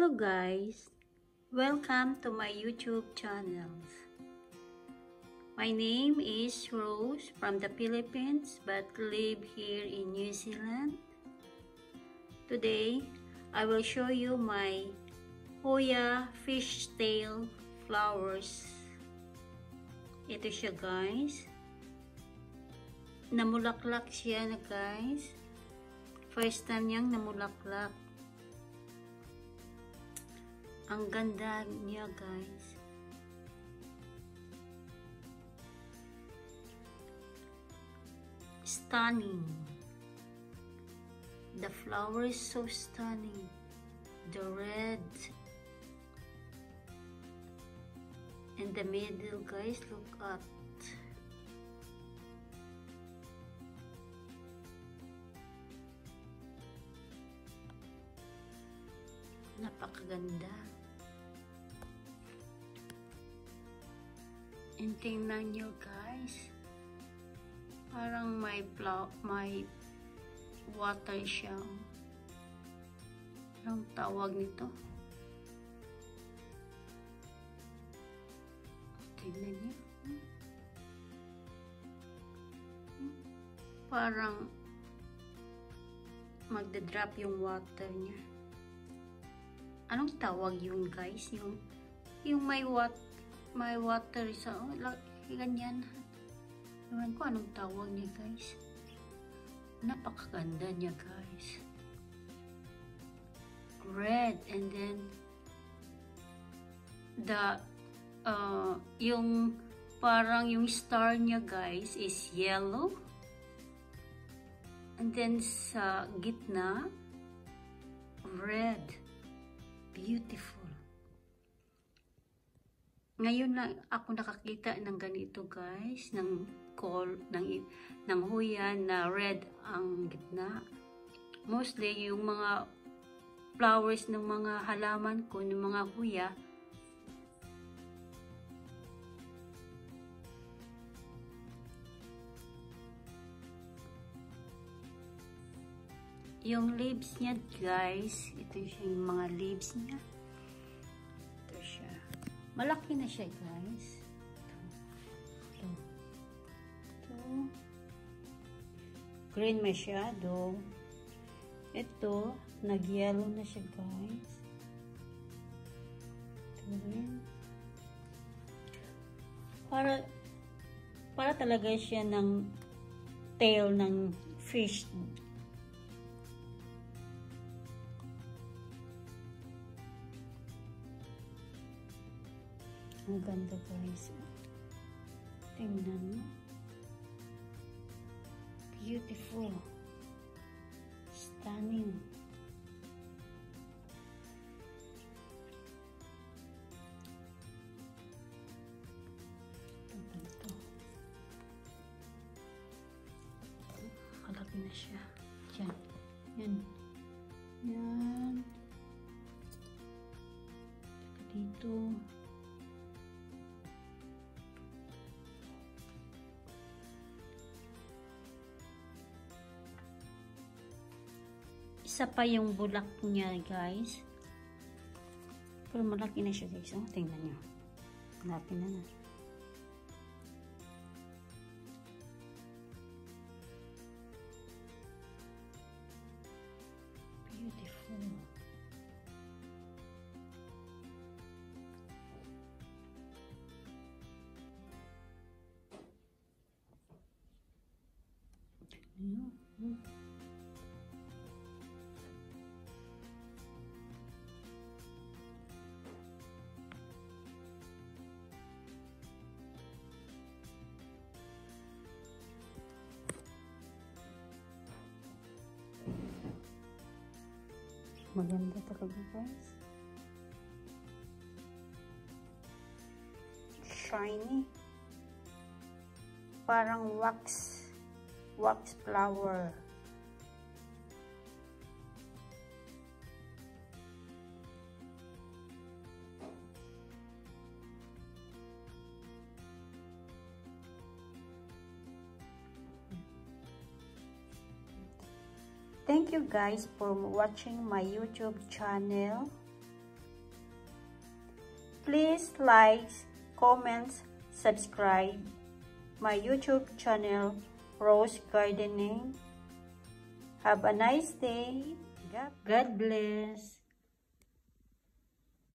Hello guys! Welcome to my YouTube channel. My name is Rose from the Philippines but live here in New Zealand. Today, I will show you my Hoya fishtail flowers. Ito siya guys. Namulaklak siya na guys. First time niyang namulaklak. Ang ganda niya guys. Stunning. The flower is so stunning. The red. In the middle guys, look at. Napakaganda. And tingnan nyo guys. Parang may plow, may water siya. Anong tawag nito? Tingnan nyo. Parang magda-drop yung water niya. Anong tawag yun guys? Yung, yung may water may water sa oh, ganyan. Ewan ko anong tawag niya guys. Napakaganda niya guys. Red and then the uh, yung parang yung star niya guys is yellow. And then sa gitna red. Beautiful ngayon lang ako nakakita ng ganito guys, ng call, ng, ng huyan na red ang gitna. Mostly yung mga flowers ng mga halaman ko, ng mga huya, yung leaves niya guys, ito yung mga leaves niya. Malaki na siya, guys. Ito. Ito. Green masyado. Ito, nag-yellow na siya, guys. Ito rin. Para, para talaga siya ng tail ng fish Ang ganda guys. Tingnan mo. Beautiful. Stunning. Ito, ito. Malaki na siya. Diyan. Yan. Yan. Dito. Dito. Isa pa yung bulak niya guys. Pero malaki na siya guys. Oh, tingnan nyo malaki na. Na beautiful Mm-hmm. Maganda talaga guys. Shiny. Parang wax. Wax flower. Thank you guys for watching my YouTube channel. Please like, comment, subscribe my YouTube channel, Rose Gardening. Have a nice day. God bless.